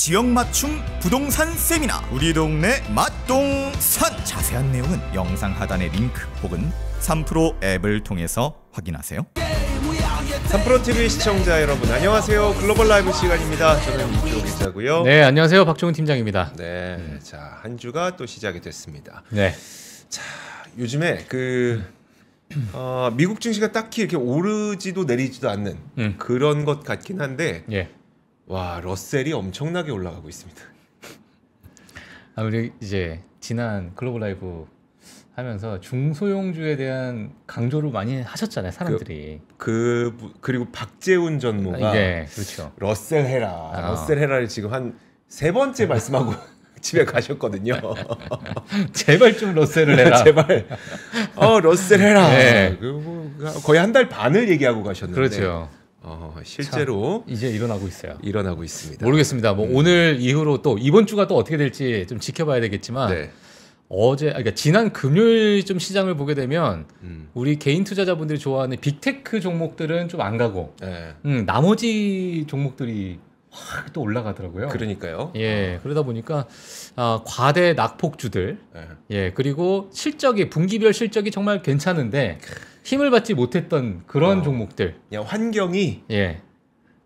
지역 맞춤 부동산 세미나 우리 동네 맛동산 자세한 내용은 영상 하단의 링크 혹은 3프로 앱을 통해서 확인하세요. 3프로 TV 시청자 여러분 안녕하세요. 글로벌 라이브 시간입니다. 저는 이표 기자고요. 네, 안녕하세요. 박종훈 팀장입니다. 네, 자, 한 주가 또 시작이 됐습니다. 네. 요즘에 그 어, 미국 증시가 딱히 이렇게 오르지도 내리지도 않는 음. 그런 것 같긴 한데 예. 와, 러셀이 엄청나게 올라가고 있습니다. 아, 우리 이제 지난 글로벌 라이브 하면서 중소형주에 대한 강조를 많이 하셨잖아요, 사람들이. 그 그 리고 박재훈 전무가 네, 그렇죠. 러셀 해라. 아. 러셀 해라를 지금 한 세 번째 말씀하고 집에 가셨거든요. 제발 좀 러셀을 해라. 제발 어 러셀 해라. 네. 그거 거의 한 달 반을 얘기하고 가셨는데 그렇죠. 어, 실제로 이제 일어나고 있어요. 일어나고 있습니다. 모르겠습니다. 뭐 오늘 이후로 또 이번 주가 또 어떻게 될지 좀 지켜봐야 되겠지만 네. 어제 아, 그러니까 지난 금요일 좀 시장을 보게 되면 음. 우리 개인 투자자분들이 좋아하는 빅테크 종목들은 좀 안 가고 네. 음, 나머지 종목들이 확 또 올라가더라고요. 그러니까요. 예, 그러다 보니까 아, 과대 낙폭주들, 네. 예, 그리고 실적이 분기별 실적이 정말 괜찮은데 힘을 받지 못했던 그런 어. 종목들, 그냥 환경이 예,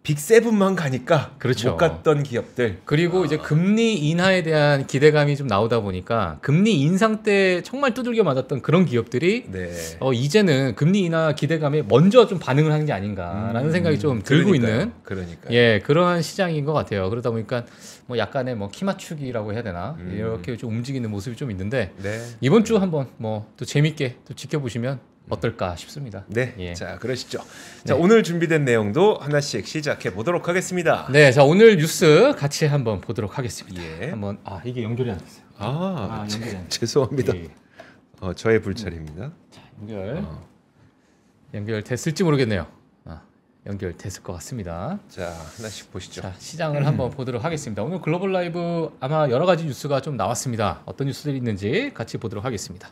빅세븐만 가니까 그렇죠. 못 갔던 기업들. 그리고 이제 금리 인하에 대한 기대감이 좀 나오다 보니까 금리 인상 때 정말 두들겨 맞았던 그런 기업들이 네. 어, 이제는 금리 인하 기대감에 먼저 좀 반응을 하는 게 아닌가라는 생각이 좀 들고 음, 그러니까요. 있는 그러니까. 예 그러한 시장인 것 같아요. 그러다 보니까 뭐 약간의 뭐 키맞추기라고 해야 되나 음. 이렇게 좀 움직이는 모습이 좀 있는데 네. 이번 주 한번 뭐 또 재밌게 또 지켜보시면 어떨까 싶습니다. 네. 예. 자, 그러시죠. 자, 네. 오늘 준비된 내용도 하나씩 시작해 보도록 하겠습니다. 네, 자 오늘 뉴스 같이 한번 보도록 하겠습니다. 예. 한번 아 이게 연결이 안 됐어요. 아, 아, 제- 연결이 안 죄송합니다. 예. 어, 저의 불찰입니다. 연결 어. 연결됐을지 모르겠네요. 아, 연결됐을 것 같습니다. 자, 하나씩 보시죠. 자, 시장을 한번 보도록 하겠습니다. 오늘 글로벌 라이브 아마 여러 가지 뉴스가 좀 나왔습니다. 어떤 뉴스들이 있는지 같이 보도록 하겠습니다.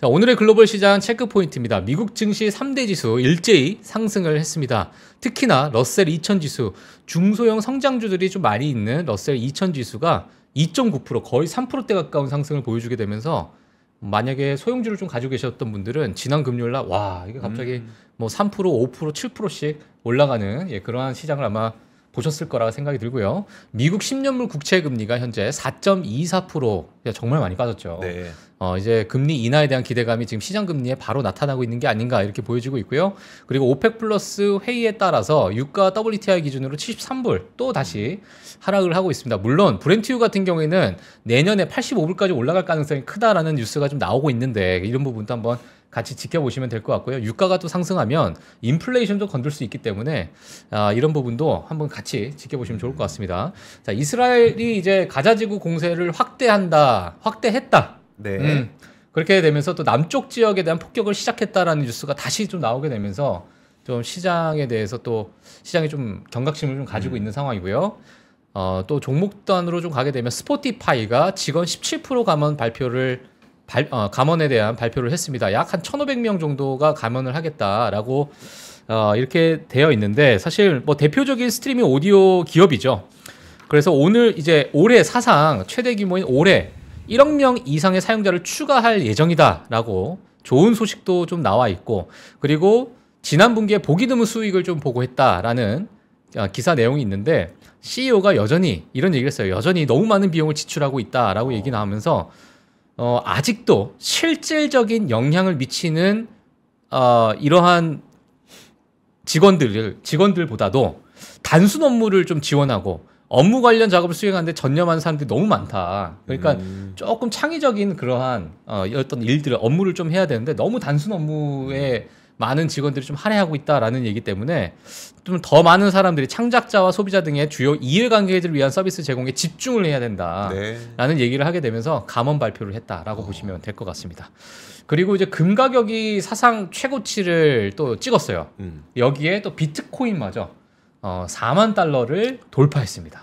자, 오늘의 글로벌 시장 체크 포인트입니다. 미국 증시 3대 지수 일제히 상승을 했습니다. 특히나 러셀 2000 지수, 중소형 성장주들이 좀 많이 있는 러셀 2000 지수가 2.9% 거의 3%대 가까운 상승을 보여주게 되면서 만약에 소형주를 좀 가지고 계셨던 분들은 지난 금요일 날 와, 이게 갑자기 뭐 3%, 5%, 7%씩 올라가는 예, 그러한 시장을 아마 보셨을 거라 생각이 들고요. 미국 10년물 국채 금리가 현재 4.24% 야, 정말 많이 빠졌죠. 네. 어, 이제 금리 인하에 대한 기대감이 지금 시장 금리에 바로 나타나고 있는 게 아닌가 이렇게 보여지고 있고요. 그리고 OPEC 플러스 회의에 따라서 유가 WTI 기준으로 73불 또 다시 하락을 하고 있습니다. 물론 브렌트유 같은 경우에는 내년에 85불까지 올라갈 가능성이 크다라는 뉴스가 좀 나오고 있는데 이런 부분도 한번 같이 지켜보시면 될 것 같고요. 유가가 또 상승하면 인플레이션도 건들 수 있기 때문에 아, 이런 부분도 한번 같이 지켜보시면 좋을 것 같습니다. 자, 이스라엘이 이제 가자지구 공세를 확대한다, 확대했다. 네. 음, 그렇게 되면서 또 남쪽 지역에 대한 폭격을 시작했다라는 뉴스가 다시 좀 나오게 되면서 좀 시장에 대해서 또 시장이 좀 경각심을 좀 가지고 있는 상황이고요. 어, 또 종목 단으로 좀 가게 되면 스포티파이가 직원 17% 감원 발표를 발, 어, 감원에 대한 발표를 했습니다. 약 한 1,500명 정도가 감원을 하겠다라고 어, 이렇게 되어 있는데 사실 뭐 대표적인 스트리밍 오디오 기업이죠. 그래서 오늘 이제 올해 사상 최대 규모인 올해 1억 명 이상의 사용자를 추가할 예정이다라고 좋은 소식도 좀 나와 있고 그리고 지난 분기에 보기 드문 수익을 좀 보고했다라는 어, 기사 내용이 있는데 CEO가 여전히 이런 얘기를 했어요. 여전히 너무 많은 비용을 지출하고 있다라고 얘기 나오면서 어, 아직도 실질적인 영향을 미치는 어, 이러한 직원들을 직원들보다도 단순 업무를 좀 지원하고 업무 관련 작업을 수행하는데 전념하는 사람들이 너무 많다. 그러니까 음. 조금 창의적인 그러한 어, 어떤 일들을 업무를 좀 해야 되는데 너무 단순 업무에 많은 직원들이 좀 할애하고 있다라는 얘기 때문에 좀 더 많은 사람들이 창작자와 소비자 등의 주요 이해관계들을 위한 서비스 제공에 집중을 해야 된다. 네. 라는 얘기를 하게 되면서 감원 발표를 했다라고 보시면 될 것 같습니다. 그리고 이제 금 가격이 사상 최고치를 또 찍었어요. 음. 여기에 또 비트코인마저 어, 4만 달러를 돌파했습니다.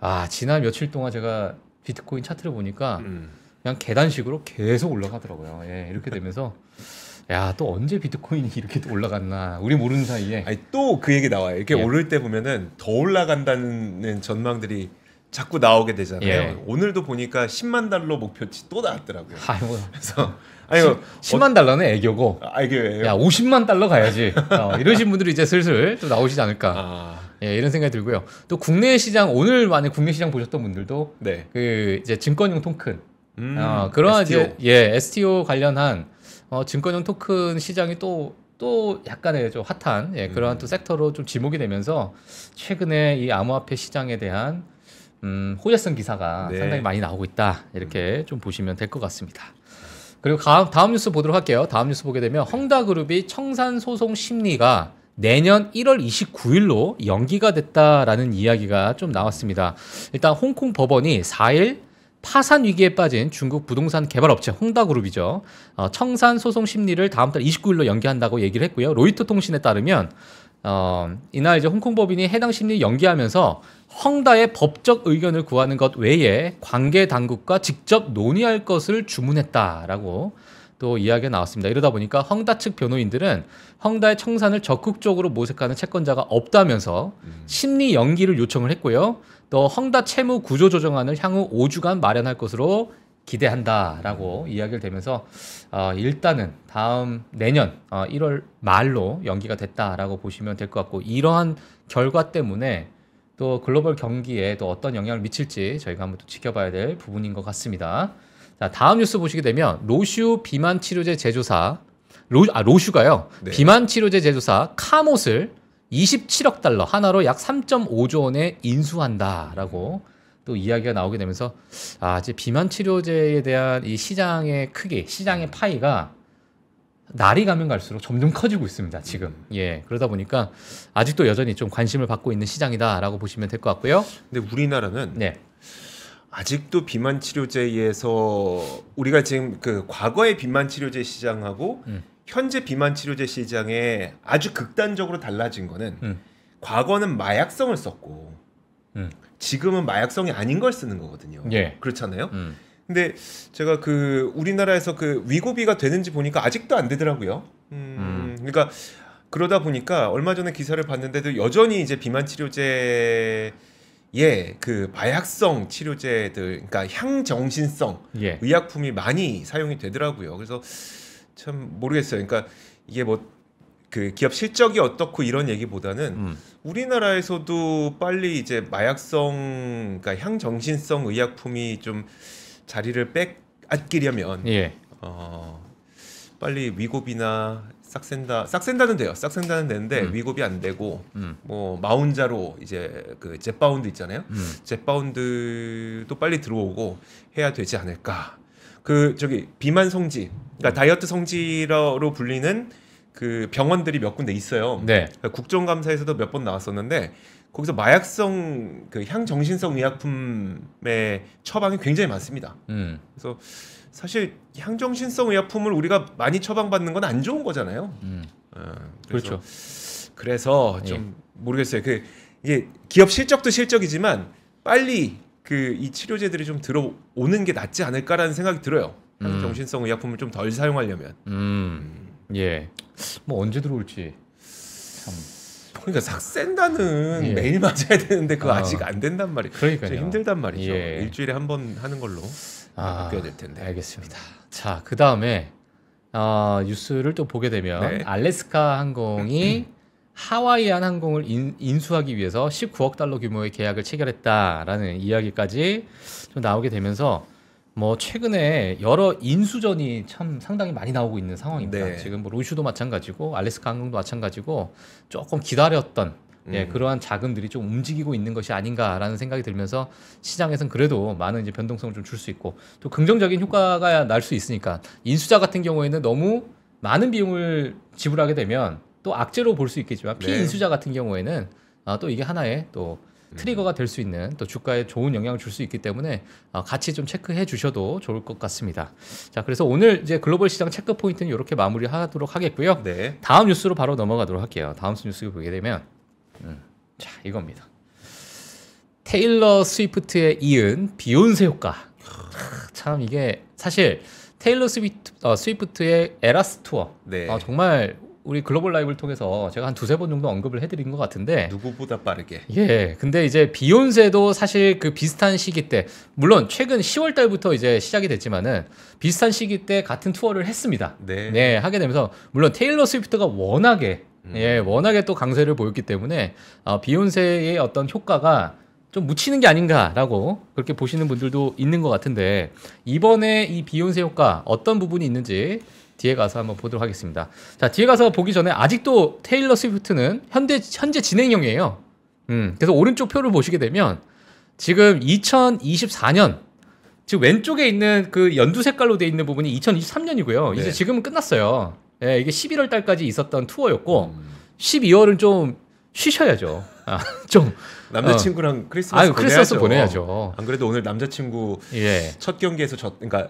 아 지난 며칠 동안 제가 비트코인 차트를 보니까 음. 그냥 계단식으로 계속 올라가더라고요. 예, 이렇게 되면서 야 또 언제 비트코인이 이렇게 또 올라갔나 우리 모르는 사이에 아니 또그 얘기 나와요. 이렇게 예. 오를 때 보면은 더 올라간다는 전망들이 자꾸 나오게 되잖아요. 예. 오늘도 보니까 10만 달러 목표치 또 나왔더라고요. 아이고 그래서 아니 뭐 10만 달러는 애교고 아, 이게 야 50만 달러 가야지 어, 이러신 분들이 이제 슬슬 또 나오시지 않을까 아, 예, 이런 생각이 들고요. 또 국내 시장 오늘 만에 국내 시장 보셨던 분들도 네. 그 이제 증권용 토큰 음, 어, 그러한 STO. 이제 예 STO 관련한 어, 증권용 토큰 시장이 또또 약간의 좀 핫한 예, 그러한 음. 또 섹터로 좀 지목이 되면서 최근에 이 암호화폐 시장에 대한 음, 호재성 기사가 네. 상당히 많이 나오고 있다 이렇게 좀 보시면 될 것 같습니다. 그리고 다음, 다음 뉴스 보도록 할게요. 다음 뉴스 보게 되면 헝다그룹이 청산 소송 심리가 내년 1월 29일로 연기가 됐다라는 이야기가 좀 나왔습니다. 일단 홍콩 법원이 4일 파산 위기에 빠진 중국 부동산 개발 업체 홍다그룹이죠. 어, 청산 소송 심리를 다음 달 29일로 연기한다고 얘기를 했고요. 로이터 통신에 따르면 어, 이날 이제 홍콩 법인이 해당 심리 연기하면서 헝다의 법적 의견을 구하는 것 외에 관계 당국과 직접 논의할 것을 주문했다라고 또 이야기가 나왔습니다. 이러다 보니까 헝다 측 변호인들은 헝다의 청산을 적극적으로 모색하는 채권자가 없다면서 심리 연기를 요청을 했고요. 또 헝다 채무 구조 조정안을 향후 5주간 마련할 것으로 기대한다라고 이야기를 되면서 어, 일단은 다음 내년 어, 1월 말로 연기가 됐다라고 보시면 될 것 같고 이러한 결과 때문에 또 글로벌 경기에 또 어떤 영향을 미칠지 저희가 한번 또 지켜봐야 될 부분인 것 같습니다. 자 다음 뉴스 보시게 되면 로슈 비만 치료제 제조사 로, 아, 로슈가요 네. 비만 치료제 제조사 카못을 27억 달러 하나로 약 3.5조 원에 인수한다라고 또 이야기가 나오게 되면서 아 이제 비만 치료제에 대한 이 시장의 크기 시장의 파이가 날이 가면 갈수록 점점 커지고 있습니다 지금 예 그러다 보니까 아직도 여전히 좀 관심을 받고 있는 시장이다라고 보시면 될 것 같고요 근데 우리나라는 네 아직도 비만 치료제에서 우리가 지금 그 과거의 비만 치료제 시장하고 음. 현재 비만 치료제 시장에 아주 극단적으로 달라진 거는 음. 과거는 마약성을 썼고 음. 지금은 마약성이 아닌 걸 쓰는 거거든요. 예. 그렇잖아요. 음. 근데 제가 그 우리나라에서 그 위고비가 되는지 보니까 아직도 안 되더라고요. 음, 그러니까 그러다 보니까 얼마 전에 기사를 봤는데도 여전히 이제 비만 치료제에 그 마약성 치료제들, 그러니까 향정신성 예. 의약품이 많이 사용이 되더라고요. 그래서 참 모르겠어요. 그러니까 이게 뭐 그 기업 실적이 어떻고 이런 얘기보다는 음. 우리나라에서도 빨리 이제 마약성, 그러니까 향정신성 의약품이 좀 자리를 빼앗기려면 예. 어, 빨리 위고비나 싹센다, 싹센다는 돼요. 싹센다는 되는데 음. 위고비 안 되고 음. 뭐 마운자로 이제 그 젯바운드 있잖아요. 음. 젯바운드도 빨리 들어오고 해야 되지 않을까. 그 저기 비만 성지, 그러니까 다이어트 성지로 불리는 그 병원들이 몇 군데 있어요. 네. 국정감사에서도 몇 번 나왔었는데 거기서 마약성 그 향정신성 의약품의 처방이 굉장히 많습니다. 음. 그래서 사실 향정신성 의약품을 우리가 많이 처방받는 건 안 좋은 거잖아요. 음. 어, 그래서 그렇죠. 그래서 좀 모르겠어요. 그 이게 기업 실적도 실적이지만 빨리 그 이 치료제들이 좀 들어오는 게 낫지 않을까라는 생각이 들어요. 음. 향정신성 의약품을 좀 덜 사용하려면. 음. 예. 뭐 언제 들어올지 참 그러니까 삭센다는 예. 매일 맞아야 되는데 그거 아. 아직 안 된단 말이에요. 그러니까요. 좀 힘들단 말이죠. 예. 일주일에 한 번 하는 걸로 아, 바뀌어야 될 텐데. 알겠습니다. 자, 그 다음에 어, 뉴스를 또 보게 되면 네. 알래스카 항공이 하와이안 항공을 인, 인수하기 위해서 19억 달러 규모의 계약을 체결했다라는 이야기까지 좀 나오게 되면서 뭐 최근에 여러 인수전이 참 상당히 많이 나오고 있는 상황입니다. 네. 지금 뭐 로슈도 마찬가지고 알래스카 항공도 마찬가지고 조금 기다렸던 예, 음. 그러한 자금들이 좀 움직이고 있는 것이 아닌가라는 생각이 들면서 시장에선 그래도 많은 이제 변동성을 좀 줄 수 있고 또 긍정적인 효과가 날 수 있으니까 인수자 같은 경우에는 너무 많은 비용을 지불하게 되면 또 악재로 볼 수 있겠지만 네. 피인수자 같은 경우에는 아, 또 이게 하나의 또 트리거가 될 수 있는 또 주가에 좋은 영향을 줄 수 있기 때문에 아, 같이 좀 체크해 주셔도 좋을 것 같습니다. 자, 그래서 오늘 이제 글로벌 시장 체크 포인트는 이렇게 마무리하도록 하겠고요. 네. 다음 뉴스로 바로 넘어가도록 할게요. 다음 뉴스 보게 되면 음, 자 이겁니다. 테일러 스위프트에 이은 비욘세 효과. 참 이게 사실 테일러 스위프트, 어, 스위프트의 Eras Tour 네. 어, 정말 우리 글로벌 라이브를 통해서 제가 한 두세 번 정도 언급을 해드린 것 같은데 누구보다 빠르게. 예, 근데 이제 비욘세도 사실 그 비슷한 시기 때, 물론 최근 10월 달부터 이제 시작이 됐지만은 비슷한 시기 때 같은 투어를 했습니다. 네. 네, 하게 되면서 물론 테일러 스위프트가 워낙에 음. 예, 워낙에 또 강세를 보였기 때문에 어, 비욘세의 어떤 효과가 좀 묻히는 게 아닌가라고 그렇게 보시는 분들도 있는 것 같은데 이번에 이 비욘세 효과 어떤 부분이 있는지 뒤에 가서 한번 보도록 하겠습니다. 자, 뒤에 가서 보기 전에 아직도 테일러 스위프트는 현재 현재 진행형이에요. 음, 그래서 오른쪽 표를 보시게 되면 지금 2024년 지금 왼쪽에 있는 그 연두 색깔로 돼 있는 부분이 2023년이고요. 이제 네. 지금은 끝났어요. 예, 이게 11월 달까지 있었던 투어였고 음. 12월은 좀 쉬셔야죠. 아, 좀 남자친구랑 크리스마스 아유 크리스마스 보내야죠. 보내야죠. 안 그래도 오늘 남자친구 예. 첫 경기에서 졌 그러니까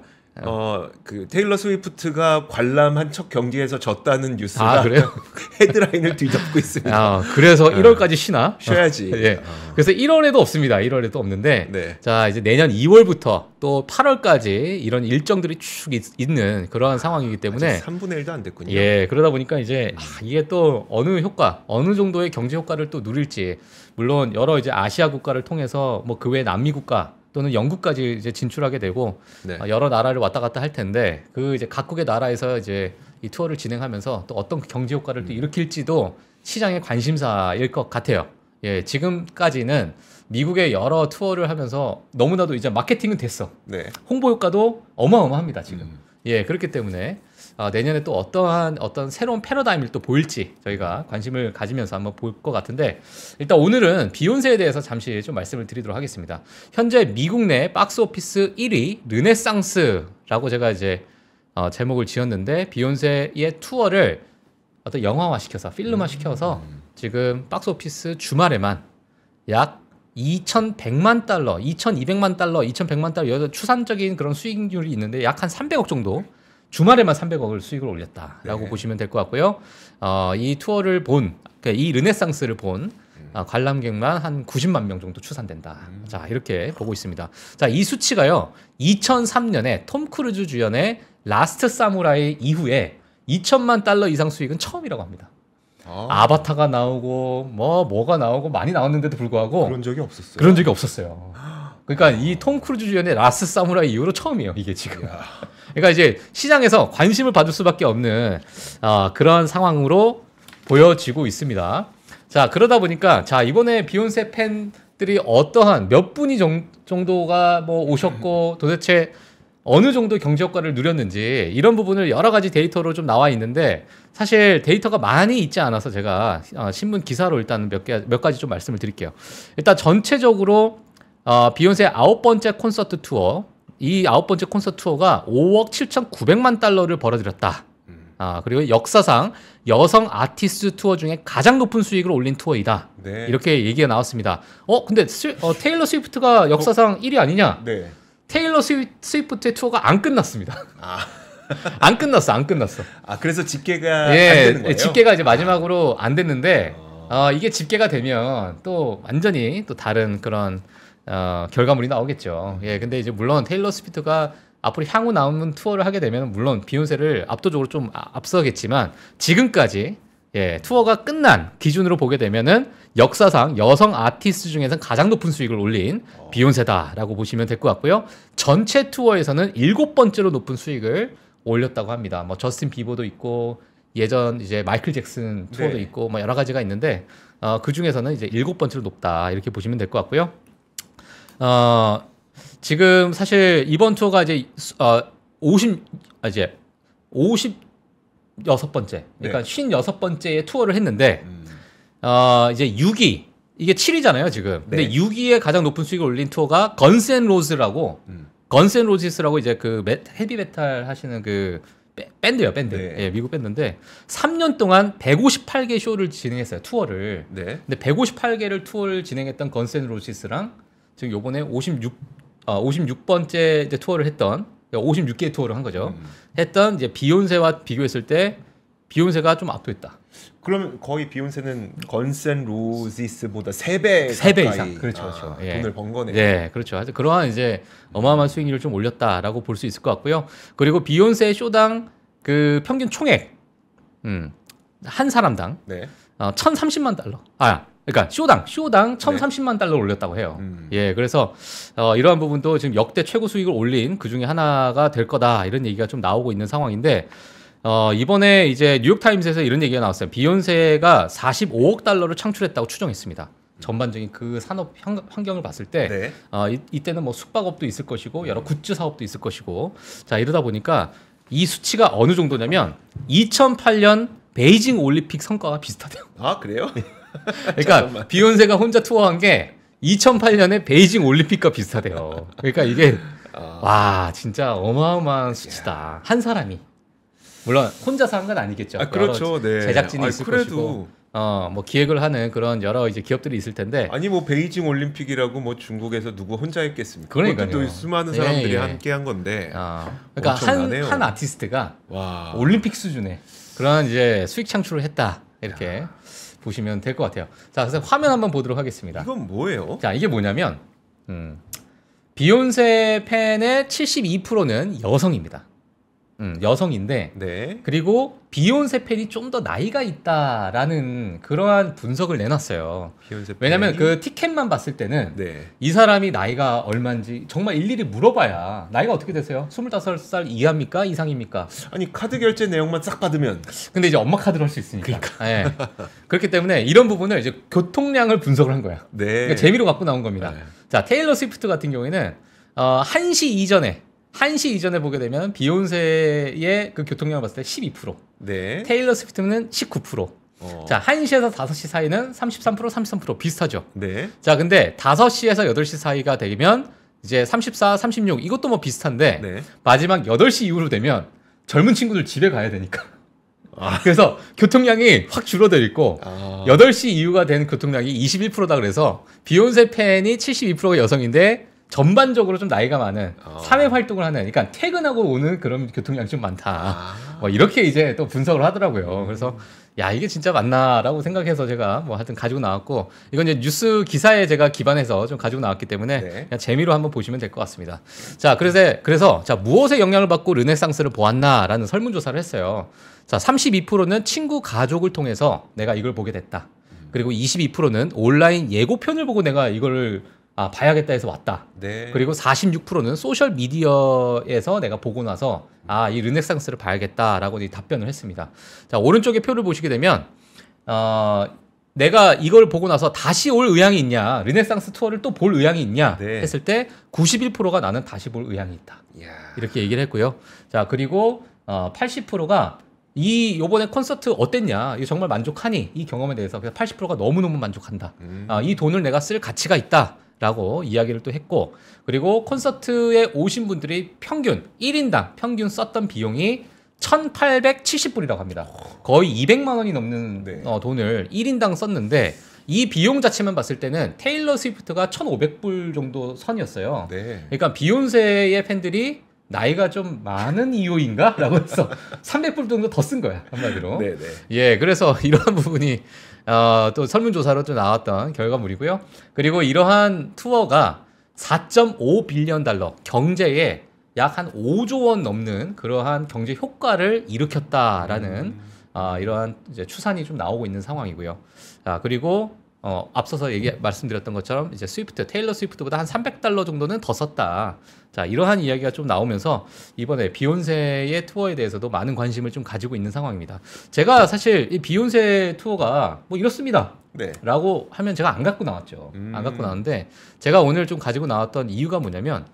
어그 테일러 스위프트가 관람한 첫 경기에서 졌다는 뉴스가 아 그래요? 헤드라인을 뒤덮고 있습니다. 아 그래서 1월까지 쉬나? 쉬어야지. 예. 어. 그래서 1월에도 없습니다. 1월에도 없는데 네. 자 이제 내년 2월부터 또 8월까지 이런 일정들이 쭉 있, 있는 그러한 상황이기 때문에 3분의 1도 안 됐군요. 예, 그러다 보니까 이제 아, 이게 또 어느 효과, 어느 정도의 경제 효과를 또 누릴지 물론 여러 이제 아시아 국가를 통해서 뭐 그 외 남미 국가 또는 영국까지 이제 진출하게 되고 네. 어, 여러 나라를 왔다 갔다 할 텐데 그 이제 각국의 나라에서 이제 이 투어를 진행하면서 또 어떤 경제 효과를 또 일으킬지도 시장의 관심사일 것 같아요. 예, 지금까지는 미국의 여러 투어를 하면서 너무나도 이제 마케팅은 됐어. 네. 홍보 효과도 어마어마합니다 지금. 음. 예, 그렇기 때문에 아, 내년에 또 어떠한 어떤 새로운 패러다임을 또 보일지 저희가 관심을 가지면서 한번 볼 것 같은데 일단 오늘은 비욘세에 대해서 잠시 좀 말씀을 드리도록 하겠습니다. 현재 미국 내 박스 오피스 1위 르네상스라고 제가 이제 어, 제목을 지었는데 비욘세의 투어를 어떤 영화화 시켜서 필름화 시켜서 지금 박스 오피스 주말에만 약 2,100만 달러, 2,200만 달러, 2,100만 달러 추산적인 그런 수익률이 있는데 약 한 300억 정도 주말에만 300억을 수익을 올렸다라고 네. 보시면 될 것 같고요. 어, 이 투어를 본, 그러니까 이 르네상스를 본 어, 관람객만 한 90만 명 정도 추산된다. 자 이렇게 보고 있습니다. 자 이 수치가요. 2003년에 톰 크루즈 주연의 라스트 사무라이 이후에 2천만 달러 이상 수익은 처음이라고 합니다. 아, 아바타가 나오고 뭐 뭐가 나오고 많이 나왔는데도 불구하고 그런 적이 없었어요. 그런 적이 없었어요. 그러니까 이 톰 크루즈 주연의 라스트 사무라이 이후로 처음이에요. 이게 지금. 야. 그러니까 이제 시장에서 관심을 받을 수밖에 없는 어, 그런 상황으로 보여지고 있습니다. 자 그러다 보니까 자 이번에 비욘세 팬들이 어떠한 몇 분이 정, 정도가 뭐 오셨고 도대체 어느 정도 경제 효과를 누렸는지 이런 부분을 여러 가지 데이터로 좀 나와 있는데 사실 데이터가 많이 있지 않아서 제가 어, 신문 기사로 일단 몇 개 몇 가지 좀 말씀을 드릴게요. 일단 전체적으로 어, 비욘세 아홉 번째 콘서트 투어 이 아홉 번째 콘서트 투어가 5억 7,900만 달러를 벌어들였다. 아 그리고 역사상 여성 아티스트 투어 중에 가장 높은 수익을 올린 투어이다. 네. 이렇게 얘기가 나왔습니다. 어 근데 스, 어, 테일러 스위프트가 역사상 1위 아니냐? 네. 테일러 스위, 스위프트의 투어가 안 끝났습니다. 아. 안 끝났어, 안 끝났어. 아 그래서 집계가 예, 거예요? 집계가 이제 마지막으로 안 됐는데 어. 어, 이게 집계가 되면 또 완전히 또 다른 그런 어, 결과물이 나오겠죠. 예, 근데 이제 물론 테일러 스위프트가 앞으로 향후 나오는 투어를 하게 되면 물론 비욘세를 압도적으로 좀 아- 앞서겠지만 지금까지 예, 투어가 끝난 기준으로 보게 되면은 역사상 여성 아티스트 중에서 가장 높은 수익을 올린 비욘세다라고 보시면 될 것 같고요. 전체 투어에서는 일곱 번째로 높은 수익을 올렸다고 합니다. 뭐 저스틴 비버도 있고 예전 이제 마이클 잭슨 투어도 네. 있고 뭐 여러 가지가 있는데 어, 그 중에서는 이제 일곱 번째로 높다 이렇게 보시면 될 것 같고요. 어, 지금 사실 이번 투어가 이제 수- 어, 50 아, 이제 56번째 그러니까 네. 56번째의 투어를 했는데 음. 어, 이제 6위 이게 7위잖아요 지금. 근데 네. 6위에 가장 높은 수익을 올린 투어가 건스 앤 로즈라고 음. 건스 앤 로지스라고 이제 그 메- 헤비 메탈 하시는 그 밴- 밴드예요 밴드. 네. 예, 미국 밴드인데 3년 동안 158개 쇼를 진행했어요 투어를. 네. 근데 158개를 투어를 진행했던 건스 앤 로지스랑 지금 요번에 56 어, 56번째 이제 투어를 했던 56개 투어를 한 거죠. 음. 했던 이제 비욘세와 비교했을 때 비욘세가 좀 압도했다. 그러면 거의 비욘세는 건스 앤 로지스보다 3배 세배 이상. 그렇죠, 그렇죠. 예. 돈을 번 거네요. 네, 그렇죠. 하여튼 그러한 이제 어마어마한 수익률을 좀 올렸다라고 볼 수 있을 것 같고요. 그리고 비욘세 쇼당 그 평균 총액, 음, 한 사람당 네. 어, 1,030만 달러. 아, 그러니까 쇼당 쇼당 1,030만 달러 올렸다고 해요. 네. 음. 예, 그래서 어, 이러한 부분도 지금 역대 최고 수익을 올린 그 중에 하나가 될 거다 이런 얘기가 좀 나오고 있는 상황인데 어, 이번에 이제 뉴욕 타임스에서 이런 얘기가 나왔어요. 비욘세가 45억 달러를 창출했다고 추정했습니다. 전반적인 그 산업 환- 환경을 봤을 때 네. 어, 이, 이때는 뭐 숙박업도 있을 것이고 여러 굿즈 사업도 있을 것이고 자 이러다 보니까 이 수치가 어느 정도냐면 2008년 베이징 올림픽 성과가 비슷하대요. 아 그래요? 그러니까 비욘세가 혼자 투어한 게 2008년에 베이징 올림픽과 비슷하대요. 그러니까 이게 아, 와 진짜 어마어마한 수치다. 한 사람이 물론 혼자서 한 건 아니겠죠. 아, 그렇죠. 네. 제작진이 아, 있을 그래도 것이고 어 뭐 기획을 하는 그런 여러 이제 기업들이 있을 텐데 아니 뭐 베이징 올림픽이라고 뭐 중국에서 누구 혼자 했겠습니까? 그러니까요. 그것도 수많은 예, 사람들이 예. 함께 한 건데. 어, 그러니까 한. 한 아티스트가 와. 올림픽 수준의 그런 이제 수익 창출을 했다 이렇게 보시면 될 것 같아요. 자, 그래서 화면 한번 보도록 하겠습니다. 이건 뭐예요? 자, 이게 뭐냐면 음, 비욘세 팬의 72%는 여성입니다. 음, 여성인데 네. 그리고 비욘세 팬이 좀 더 나이가 있다라는 그러한 분석을 내놨어요. 왜냐면 팬이- 그 티켓만 봤을 때는 네. 이 사람이 나이가 얼마인지 정말 일일이 물어봐야 나이가 어떻게 되세요? 25살 이하입니까? 이상입니까? 아니 카드 결제 내용만 싹 받으면 근데 이제 엄마 카드로 할 수 있으니까. 예. 그렇기 때문에 이런 부분을 이제 교통량을 분석을 한 거야. 네. 그러니까 재미로 갖고 나온 겁니다. 네. 자, 테일러 스위프트 같은 경우에는 어, 1시 이전에 1시 이전에 보게 되면 비욘세의 그 교통량을 봤을 때 12%, 네. 테일러 스위프트는 19%. 어. 자, 1시에서 5시 사이는 33%, 33% 비슷하죠. 네. 자, 근데 5시에서 8시 사이가 되면 이제 34, 36 이것도 뭐 비슷한데 네. 마지막 8시 이후로 되면 젊은 친구들 집에 가야 되니까. 아. 그래서 교통량이 확 줄어들 있고 아. 8시 이후가 된 교통량이 21%다 그래서 비욘세 팬이 72%가 여성인데 전반적으로 좀 나이가 많은 아. 사회 활동을 하는 그러니까 퇴근하고 오는 그런 교통량이 좀 많다. 아. 뭐 이렇게 이제 또 분석을 하더라고요. 그래서 야 이게 진짜 맞나라고 생각해서 제가 뭐 하여튼 가지고 나왔고 이건 이제 뉴스 기사에 제가 기반해서 좀 가지고 나왔기 때문에 네. 그냥 재미로 한번 보시면 될 것 같습니다. 자 그래서 그래서 자 무엇에 영향을 받고 르네상스를 보았나라는 설문조사를 했어요. 자 32%는 친구 가족을 통해서 내가 이걸 보게 됐다. 그리고 22%는 온라인 예고편을 보고 내가 이거를 아, 봐야겠다 해서 왔다. 네. 그리고 46%는 소셜 미디어에서 내가 보고 나서 아, 이 르네상스를 봐야겠다라고 이 답변을 했습니다. 자, 오른쪽에 표를 보시게 되면 어, 내가 이걸 보고 나서 다시 올 의향이 있냐, 르네상스 투어를 또 볼 의향이 있냐 네. 했을 때 91%가 나는 다시 볼 의향이 있다. 이야. 이렇게 얘기를 했고요. 자, 그리고 어, 80%가 이 요번에 콘서트 어땠냐? 이거 정말 만족하니? 이 경험에 대해서 그래서 80%가 너무너무 만족한다. 음. 아, 이 돈을 내가 쓸 가치가 있다 라고 이야기를 또 했고 그리고 콘서트에 오신 분들이 평균 1인당 평균 썼던 비용이 1,870불이라고 합니다. 거의 200만 원이 넘는 네. 어, 돈을 1인당 썼는데 이 비용 자체만 봤을 때는 테일러 스위프트가 1,500불 정도 선이었어요. 네. 그러니까 비욘세의 팬들이 나이가 좀 많은 이유인가? 라고 해서 300불 정도 더 쓴 거야, 한마디로. 네, 네. 예, 그래서 이러한 부분이 어, 또 설문조사로 또 나왔던 결과물이고요. 그리고 이러한 투어가 4.5 billion 달러 경제에 약 한 5조 원 넘는 그러한 경제 효과를 일으켰다라는 아, 이러한 추산이 좀 나오고 있는 상황이고요. 아, 그리고 어, 앞서서 얘기 말씀드렸던 것처럼 이제 스위프트 테일러 스위프트보다 한 300달러 정도는 더 썼다. 자, 이러한 이야기가 좀 나오면서 이번에 비욘세의 투어에 대해서도 많은 관심을 좀 가지고 있는 상황입니다. 제가 사실 이 비욘세 투어가 뭐 이렇습니다. 네. 라고 하면 제가 안 갖고 나왔죠. 음. 안 갖고 나왔는데 제가 오늘 좀 가지고 나왔던 이유가 뭐냐면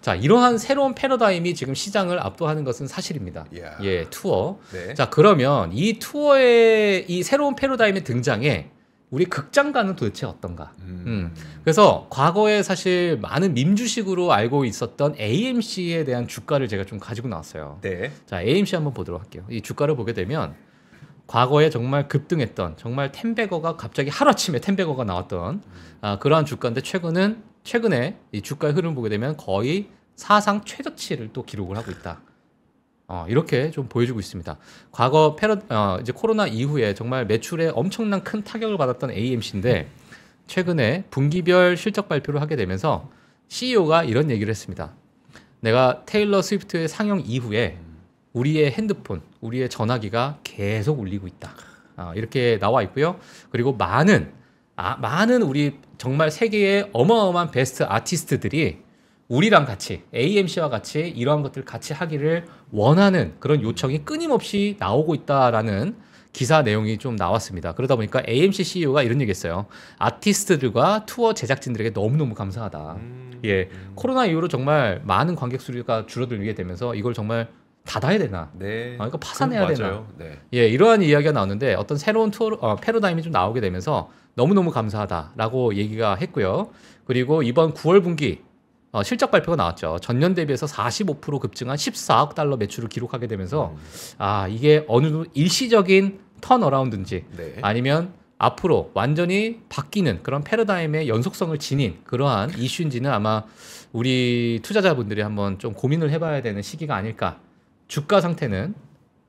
자, 이러한 새로운 패러다임이 지금 시장을 압도하는 것은 사실입니다. 이야. 예, 투어. 네. 자, 그러면 이 투어의 이 새로운 패러다임의 등장에 우리 극장가는 도대체 어떤가? 음. 음. 그래서 과거에 사실 많은 밈주식으로 알고 있었던 AMC에 대한 주가를 제가 좀 가지고 나왔어요. 네. 자, AMC 한번 보도록 할게요. 이 주가를 보게 되면 과거에 정말 급등했던 정말 텐베거가 갑자기 하루아침에 텐베거가 나왔던 아, 그러한 주가인데 최근은 최근에 이 주가의 흐름을 보게 되면 거의 사상 최저치를 또 기록을 하고 있다. 어, 이렇게 좀 보여주고 있습니다. 과거 패러 어, 이제 코로나 이후에 정말 매출에 엄청난 큰 타격을 받았던 AMC인데 최근에 분기별 실적 발표를 하게 되면서 CEO가 이런 얘기를 했습니다. 내가 테일러 스위프트의 상영 이후에 우리의 핸드폰, 우리의 전화기가 계속 울리고 있다. 어, 이렇게 나와 있고요. 그리고 많은 아, 많은 우리 정말 세계의 어마어마한 베스트 아티스트들이 우리랑 같이 AMC와 같이 이러한 것들 같이 하기를 원하는 그런 요청이 끊임없이 나오고 있다라는 기사 내용이 좀 나왔습니다. 그러다 보니까 AMC CEO가 이런 얘기했어요. 아티스트들과 투어 제작진들에게 너무너무 감사하다. 음. 예, 코로나 이후로 정말 많은 관객 수가 줄어들게 되면서 이걸 정말 닫아야 되나? 네. 아, 이거 파산해야 되나? 네. 예, 이러한 이야기가 나오는데 어떤 새로운 투어 어, 패러다임이 좀 나오게 되면서 너무너무 감사하다라고 얘기가 했고요. 그리고 이번 9월 분기 어, 실적 발표가 나왔죠. 전년 대비해서 45% 급증한 14억 달러 매출을 기록하게 되면서 아 이게 어느 정도 일시적인 턴어라운드인지 네. 아니면 앞으로 완전히 바뀌는 그런 패러다임의 연속성을 지닌 그러한 이슈인지는 아마 우리 투자자분들이 한번 좀 고민을 해봐야 되는 시기가 아닐까. 주가 상태는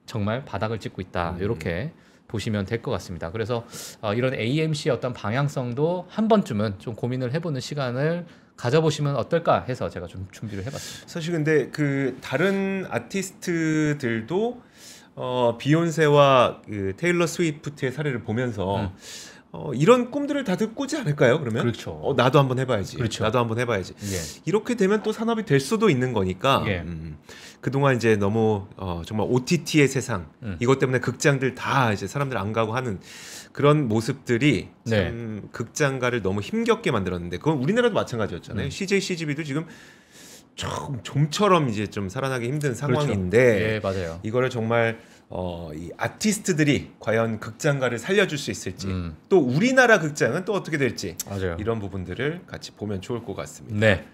정말 바닥을 찍고 있다. 음. 이렇게 보시면 될 것 같습니다. 그래서 어, 이런 AMC의 어떤 방향성도 한 번쯤은 좀 고민을 해보는 시간을 가져보시면 어떨까 해서 제가 좀 준비를 해봤습니다. 사실 근데 그 다른 아티스트들도 어 비욘세와 그 테일러 스위프트의 사례를 보면서 음. 어 이런 꿈들을 다들 꾸지 않을까요? 그러면 그렇죠. 어 나도 한번 해봐야지. 그렇죠. 나도 한번 해봐야지. 예. 이렇게 되면 또 산업이 될 수도 있는 거니까 예. 음, 그동안 이제 너무 어, 정말 OTT의 세상 음. 이것 때문에 극장들 다 이제 사람들 안 가고 하는 그런 모습들이 네. 참 극장가를 너무 힘겹게 만들었는데 그건 우리나라도 마찬가지였잖아요. 음. CJ CGV도 지금 좀 좀처럼 이제 좀 살아나기 힘든 그렇죠. 상황인데 예, 맞아요. 이거를 정말 어, 이 아티스트들이 과연 극장가를 살려줄 수 있을지 음, 또 우리나라 극장은 또 어떻게 될지 맞아요. 이런 부분들을 같이 보면 좋을 것 같습니다. 네.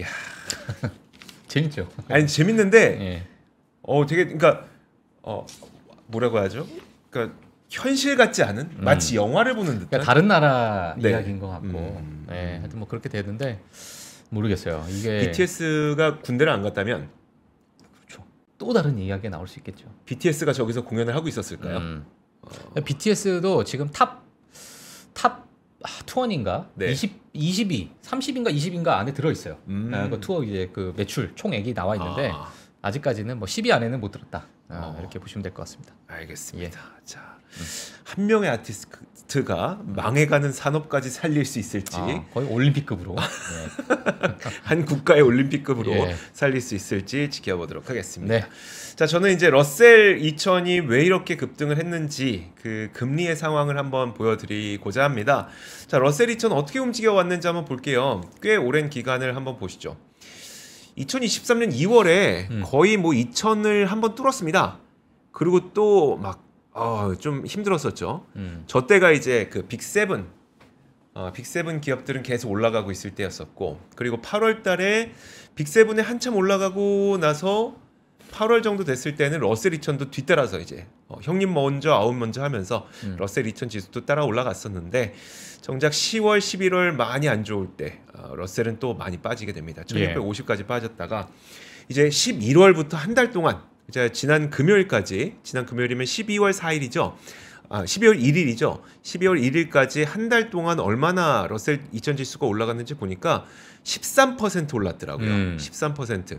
야. 재밌죠. 아니 재밌는데 예. 어 되게 그러니까 어 뭐라고 하죠? 그러니까 현실 같지 않은 마치 영화를 보는 듯한 그러니까 다른 나라 네. 이야기인 것 같고, 음. 예, 하여튼 뭐 그렇게 되는데 모르겠어요. 이게 BTS가 군대를 안 갔다면 그렇죠. 또 다른 이야기가 나올 수 있겠죠. BTS가 저기서 공연을 하고 있었을까요? 음. BTS도 지금 탑탑 아, 투원인가? 네. 20 22, 30인가 20인가 안에 들어 있어요. 음. 아, 그 투어 이제 그 매출 총액이 나와 있는데 아, 아. 직까지는뭐 10위 안에는 못 들었다. 아, 어. 이렇게 보시면 될 것 같습니다. 알겠습니다. 예. 자, 한 명의 아티스트가 망해가는 산업까지 살릴 수 있을지 아, 거의 올림픽급으로. 네. 한 국가의 올림픽급으로 예. 살릴 수 있을지 지켜보도록 하겠습니다. 네. 자, 저는 이제 러셀 2000이 왜 이렇게 급등을 했는지 그 금리의 상황을 한번 보여드리고자 합니다. 자, 러셀 2000 어떻게 움직여 왔는지 한번 볼게요. 꽤 오랜 기간을 한번 보시죠. 2023년 2월에 음. 거의 뭐 2000을 한번 뚫었습니다. 그리고 또 막 어, 좀 힘들었었죠. 음. 저 때가 이제 그 Big Seven 어, Big Seven 기업들은 계속 올라가고 있을 때였었고 그리고 8월 달에 Big Seven에 한참 올라가고 나서 8월 정도 됐을 때는 러셀 2000도 뒤따라서 이제 어, 형님 먼저 아우 먼저 하면서 음. 러셀 2000 지수도 따라 올라갔었는데 정작 10월 11월 많이 안 좋을 때 어, 러셀은 또 많이 빠지게 됩니다. 예. 1650까지 빠졌다가 이제 11월부터 한 달 동안 이제 지난 금요일까지 지난 금요일이면 12월 4일이죠. 아, 12월 1일이죠. 12월 1일까지 한 달 동안 얼마나 러셀 2000 지수가 올라갔는지 보니까 13% 올랐더라고요. 음. 13%.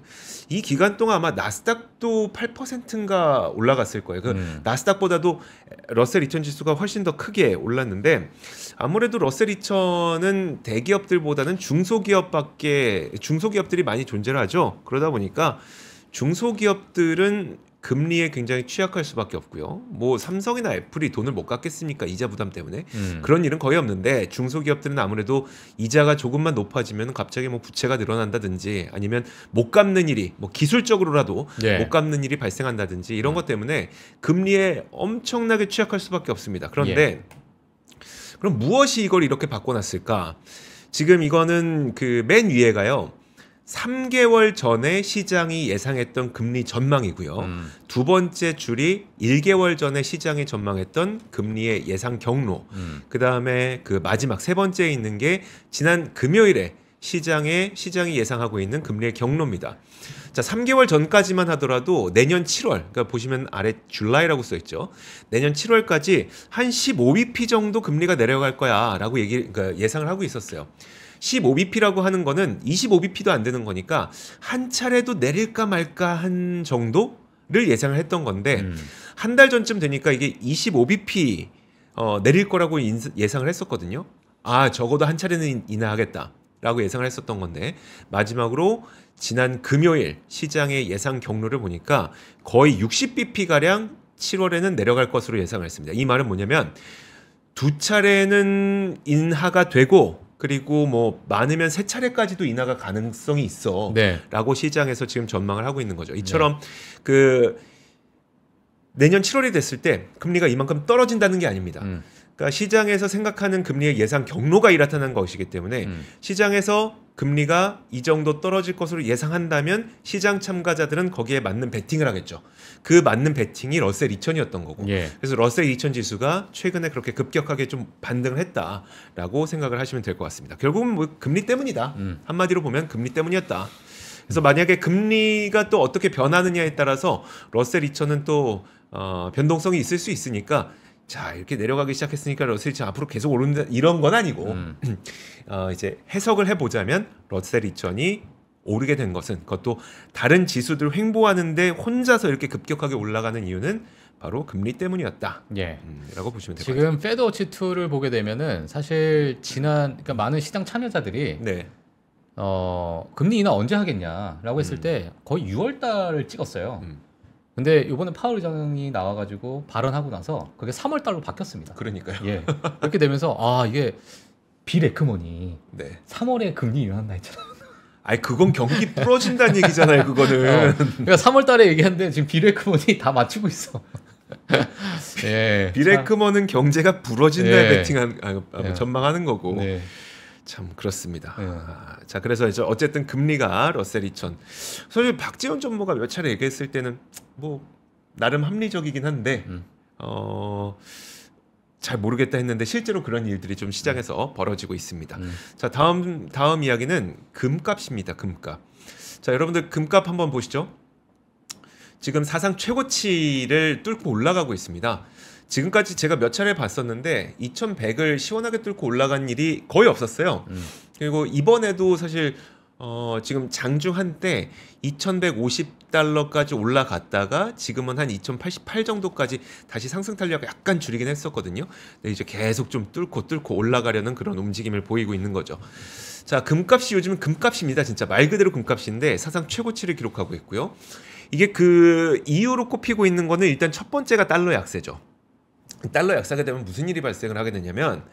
이 기간 동안 아마 나스닥도 8%인가 올라갔을 거예요. 그 음. 나스닥보다도 러셀 2000 지수가 훨씬 더 크게 올랐는데 아무래도 러셀 2000은 대기업들보다는 중소기업밖에 중소기업들이 많이 존재를 하죠. 그러다 보니까 중소기업들은 금리에 굉장히 취약할 수밖에 없고요. 뭐 삼성이나 애플이 돈을 못 갚겠습니까? 이자 부담 때문에. 음. 그런 일은 거의 없는데 중소기업들은 아무래도 이자가 조금만 높아지면 갑자기 뭐 부채가 늘어난다든지 아니면 못 갚는 일이 뭐 기술적으로라도 예. 못 갚는 일이 발생한다든지 이런 것 때문에 금리에 엄청나게 취약할 수밖에 없습니다. 그런데 예. 그럼 무엇이 이걸 이렇게 바꿔놨을까? 지금 이거는 그 맨 위에가요. 3개월 전에 시장이 예상했던 금리 전망이고요. 음. 두 번째 줄이 1개월 전에 시장이 전망했던 금리의 예상 경로. 음. 그 다음에 그 마지막 세 번째에 있는 게 지난 금요일에 시장에 시장이 예상하고 있는 금리의 경로입니다. 자, 3개월 전까지만 하더라도 내년 7월, 그러니까 보시면 아래 줄라이라고 써 있죠. 내년 7월까지 한 15bp 정도 금리가 내려갈 거야라고 얘기 그러니까 예상을 하고 있었어요. 15bp라고 하는 거는 25bp도 안 되는 거니까 한 차례도 내릴까 말까 한 정도 예상을 했던 건데 음. 한달 전쯤 되니까 이게 25bp 어, 내릴 거라고 인- 예상을 했었거든요. 아 적어도 한 차례는 인- 인하하겠다 라고 예상을 했었던 건데 마지막으로 지난 금요일 시장의 예상 경로를 보니까 거의 60bp 가량 7월에는 내려갈 것으로 예상을 했습니다. 이 말은 뭐냐면 두 차례는 인하가 되고 그리고 뭐 많으면 세 차례까지도 인하가 가능성이 있어. 네. 라고 시장에서 지금 전망을 하고 있는 거죠. 이처럼 그 내년 7월이 됐을 때 금리가 이만큼 떨어진다는 게 아닙니다. 음. 그러니까 시장에서 생각하는 금리의 예상 경로가 이렇다는 것이기 때문에 음. 시장에서 금리가 이 정도 떨어질 것으로 예상한다면 시장 참가자들은 거기에 맞는 베팅을 하겠죠. 그 맞는 베팅이 러셀 2000이었던 거고. 예. 그래서 러셀 2000 지수가 최근에 그렇게 급격하게 좀 반등을 했다라고 생각을 하시면 될 것 같습니다. 결국은 뭐 금리 때문이다. 음. 한마디로 보면 금리 때문이었다. 그래서 만약에 금리가 또 어떻게 변하느냐에 따라서 러셀 2000은 또 어, 변동성이 있을 수 있으니까 자 이렇게 내려가기 시작했으니까 러셀 2000 앞으로 계속 오른다 이런 건 아니고 음. 어, 이제 해석을 해보자면 러셀 2000이 오르게 된 것은 그것도 다른 지수들 횡보하는데 혼자서 이렇게 급격하게 올라가는 이유는 바로 금리 때문이었다. 예. 음, 라고 보시면 될것 같아요. 지금 FedWatch Tool을 보게 되면은 사실 지난 그러니까 많은 시장 참여자들이 네. 어, 금리 인하 언제 하겠냐라고 했을 음. 때 거의 6월 달을 찍었어요. 음. 근데 이번에 파월 의장이 나와 가지고 발언하고 나서 그게 3월 달로 바뀌었습니다. 그러니까요. 예. 그렇게 되면서 아, 이게 비레크머니 네. 3월에 금리 인하한다 했잖아. 아니 그건 경기 풀어진다는 얘기잖아요. 그거는. 어, 그러니까 3월 달에 얘기했는데 지금 비레크머니 다 맞추고 있어. 예. 비레크머는 경제가 부러진다에 네. 베팅한 아, 아, 네. 전망하는 거고 네. 참 그렇습니다. 네. 아, 자 그래서 이제 어쨌든 금리가 러셀 2000 사실 박지원 전무가 몇 차례 얘기했을 때는 뭐 나름 합리적이긴 한데 음. 어. 잘 모르겠다 했는데 실제로 그런 일들이 좀 시장에서 벌어지고 있습니다. 음. 자 다음 다음 이야기는 금값입니다. 금값. 자 여러분들 금값 한번 보시죠. 지금 사상 최고치를 뚫고 올라가고 있습니다. 지금까지 제가 몇 차례 봤었는데 2,100을 시원하게 뚫고 올라간 일이 거의 없었어요. 음. 그리고 이번에도 사실 어, 지금 장중 한때 2,150달러까지 올라갔다가 지금은 한 2,088 정도까지 다시 상승 탄력을 약간 줄이긴 했었거든요. 근데 이제 계속 좀 뚫고 뚫고 올라가려는 그런 움직임을 보이고 있는 거죠. 자, 금값이 요즘은 금값입니다. 진짜 말 그대로 금값인데 사상 최고치를 기록하고 있고요. 이게 그 이유로 꼽히고 있는 거는 일단 첫 번째가 달러 약세죠. 달러 약세가 되면 무슨 일이 발생을 하게 되냐면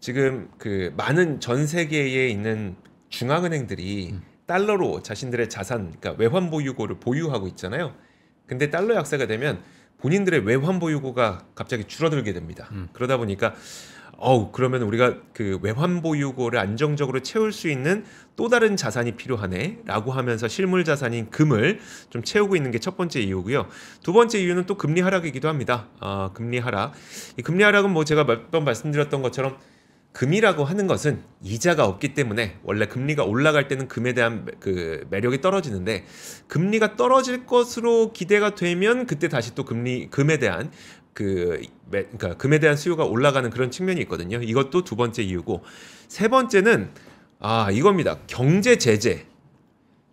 지금 그 많은 전 세계에 있는 중앙은행들이 달러로 자신들의 자산, 그러니까 외환 보유고를 보유하고 있잖아요. 근데 달러 약세가 되면 본인들의 외환 보유고가 갑자기 줄어들게 됩니다. 음. 그러다 보니까 어우 그러면 우리가 그 외환 보유고를 안정적으로 채울 수 있는 또 다른 자산이 필요하네라고 하면서 실물 자산인 금을 좀 채우고 있는 게 첫 번째 이유고요. 두 번째 이유는 또 금리 하락이기도 합니다. 아, 금리 하락. 이 금리 하락은 뭐 제가 몇 번 말씀드렸던 것처럼 금이라고 하는 것은 이자가 없기 때문에 원래 금리가 올라갈 때는 금에 대한 매- 그 매력이 떨어지는데 금리가 떨어질 것으로 기대가 되면 그때 다시 또 금리 금에 대한 그 매- 그러니까 금에 대한 수요가 올라가는 그런 측면이 있거든요. 이것도 두 번째 이유고 세 번째는 아 이겁니다. 경제 제재.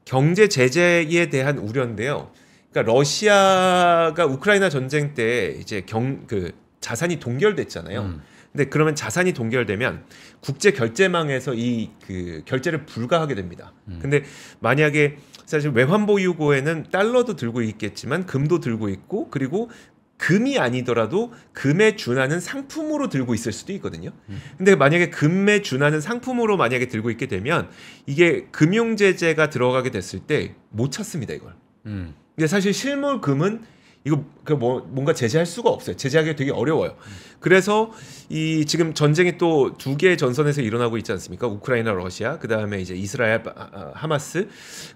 경제 제재에 대한 우려인데요. 그러니까 러시아가 우크라이나 전쟁 때 이제 경 그 자산이 동결됐잖아요. 음. 근데 그러면 자산이 동결되면 국제 결제망에서 이 그 결제를 불가하게 됩니다. 음. 근데 만약에 사실 외환 보유고에는 달러도 들고 있겠지만 금도 들고 있고 그리고 금이 아니더라도 금에 준하는 상품으로 들고 있을 수도 있거든요. 근데 만약에 금에 준하는 상품으로 만약에 들고 있게 되면 이게 금융 제재가 들어가게 됐을 때 못 찾습니다, 이걸. 음. 근데 사실 실물 금은 이거 그 뭐 뭔가 제재할 수가 없어요. 제재하기 되게 어려워요. 그래서 이 지금 전쟁이 또 두 개의 전선에서 일어나고 있지 않습니까? 우크라이나, 러시아, 그 다음에 이제 이스라엘, 아, 아, 하마스.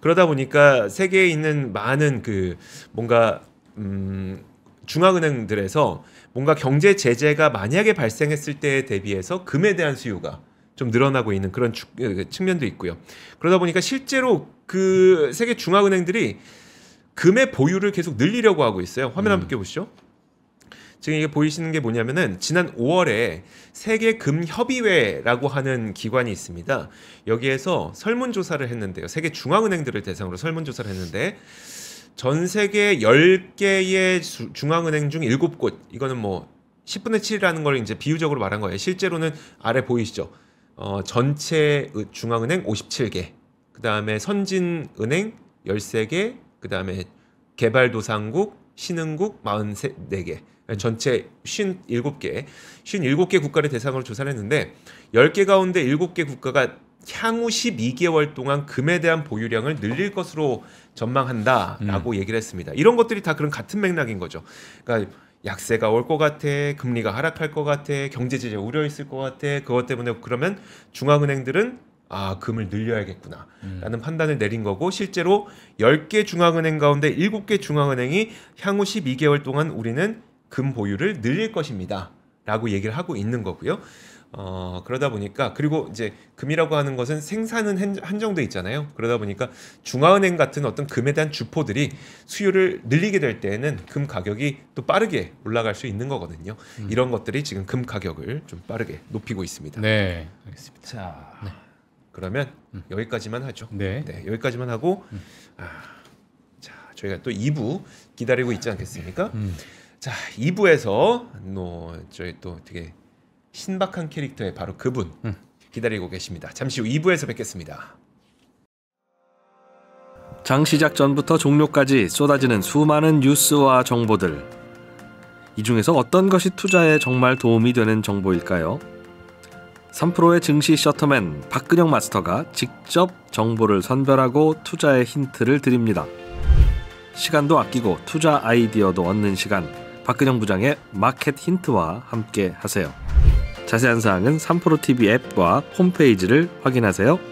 그러다 보니까 세계에 있는 많은 그 뭔가 음, 중앙은행들에서 뭔가 경제 제재가 만약에 발생했을 때에 대비해서 금에 대한 수요가 좀 늘어나고 있는 그런 축- 그 측면도 있고요. 그러다 보니까 실제로 그 세계 중앙은행들이 금의 보유를 계속 늘리려고 하고 있어요. 화면 한번 껴보시죠. 지금 이게 보이시는 게 뭐냐면은 지난 5월에 세계 금 협의회라고 하는 기관이 있습니다. 여기에서 설문 조사를 했는데요. 세계 중앙은행들을 대상으로 설문 조사를 했는데 전 세계 10개의 주- 중앙은행 중 7곳 이거는 뭐 10분의 7이라는 걸 이제 비유적으로 말한 거예요. 실제로는 아래 보이시죠? 어, 전체 의- 중앙은행 57개. 그다음에 선진은행 13개. 그다음에 개발도상국, 신흥국 44개. 전체 57개. 57개 국가를 대상으로 조사를 했는데 10개 가운데 7개 국가가 향후 12개월 동안 금에 대한 보유량을 늘릴 것으로 전망한다라고 얘기를 했습니다. 이런 것들이 다 그런 같은 맥락인 거죠. 그러니까 약세가 올 것 같아, 금리가 하락할 것 같아, 경제 제재 우려 있을 것 같아. 그것 때문에 그러면 중앙은행들은 아 금을 늘려야겠구나 라는 판단을 내린 거고 실제로 10개 중앙은행 가운데 7개 중앙은행이 향후 12개월 동안 우리는 금 보유를 늘릴 것입니다 라고 얘기를 하고 있는 거고요. 어, 그러다 보니까 그리고 이제 금이라고 하는 것은 생산은 한- 한정돼 있잖아요. 그러다 보니까 중앙은행 같은 어떤 금에 대한 주포들이 수요를 늘리게 될 때에는 금 가격이 또 빠르게 올라갈 수 있는 거거든요. 이런 것들이 지금 금 가격을 좀 빠르게 높이고 있습니다. 네, 알겠습니다. 자, 그러면 여기까지만 하죠. 네. 네, 여기까지만 하고 아, 자, 저희가 또 2부 기다리고 있지 않겠습니까? 음. 자, 2부에서 너 저희 또 되게 신박한 캐릭터의 바로 그분 음. 기다리고 계십니다. 잠시 후 2부에서 뵙겠습니다. 장 시작 전부터 종료까지 쏟아지는 수많은 뉴스와 정보들. 이 중에서 어떤 것이 투자에 정말 도움이 되는 정보일까요? 3프로의 증시 셔터맨 박근영 마스터가 직접 정보를 선별하고 투자의 힌트를 드립니다. 시간도 아끼고 투자 아이디어도 얻는 시간. 박근영 부장의 마켓 힌트와 함께 하세요. 자세한 사항은 3프로 TV 앱과 홈페이지를 확인하세요.